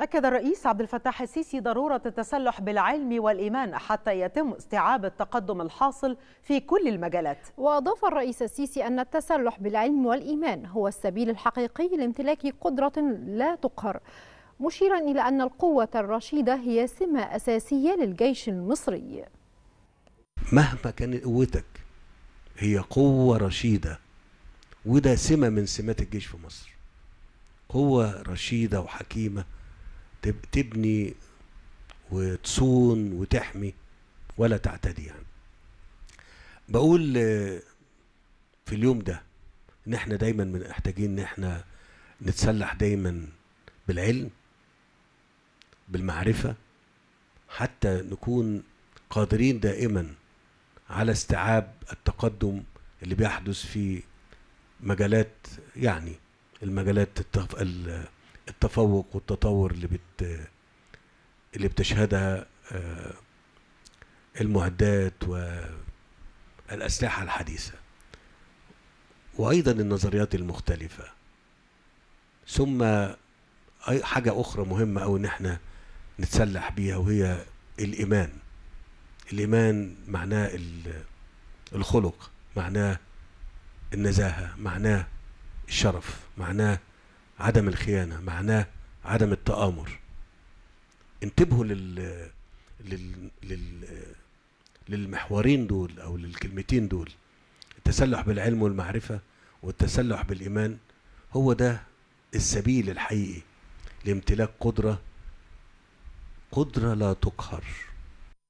أكد الرئيس عبد الفتاح السيسي ضرورة التسلح بالعلم والإيمان حتى يتم استيعاب التقدم الحاصل في كل المجالات. وأضاف الرئيس السيسي أن التسلح بالعلم والإيمان هو السبيل الحقيقي لامتلاك قدرة لا تقهر مشيرا إلى أن القوة الرشيدة هي سمة أساسية للجيش المصري. مهما كانت قوتك هي قوة رشيدة وده سمة من سمات الجيش في مصر. قوة رشيدة وحكيمة تبني وتصون وتحمي ولا تعتدي يعني. بقول في اليوم ده إن إحنا دايما محتاجين إن إحنا نتسلح دايما بالعلم بالمعرفة حتى نكون قادرين دائما على استيعاب التقدم اللي بيحدث في مجالات يعني المجالات التفوق والتطور اللي بت اللي بتشهدها المعدات والأسلحة الحديثة وأيضا النظريات المختلفة. ثم حاجة أخرى مهمة أو إن إحنا نتسلح بيها وهي الإيمان. الإيمان معناه الخلق معناه النزاهة معناه الشرف معناه عدم الخيانة معناه عدم التآمر. انتبهوا لل... لل... لل... للمحورين دول أو للكلمتين دول. التسلح بالعلم والمعرفة والتسلح بالإيمان هو ده السبيل الحقيقي لامتلاك قدرة قدرة لا تقهر.